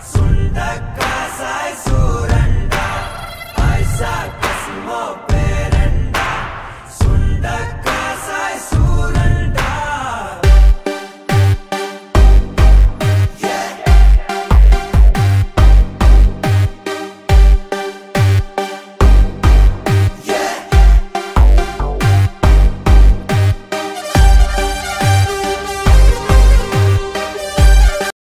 Sunder, cause I surrender. I sacrifice.